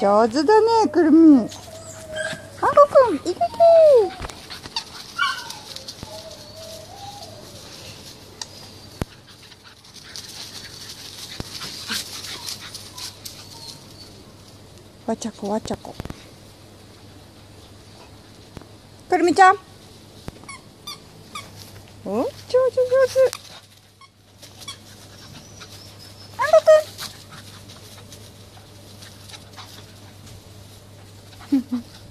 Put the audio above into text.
上手だね、くるみ。あごくん、いけてわちゃこわちゃこ。くるみちゃん。お上手上手。嗯